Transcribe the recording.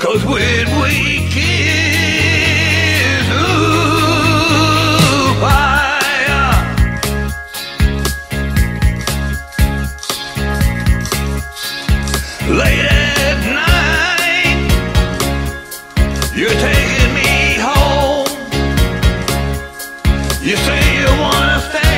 Cause when we kiss, ooh, ah, fire. Late at night, you're taking me home. You say you wanna stay.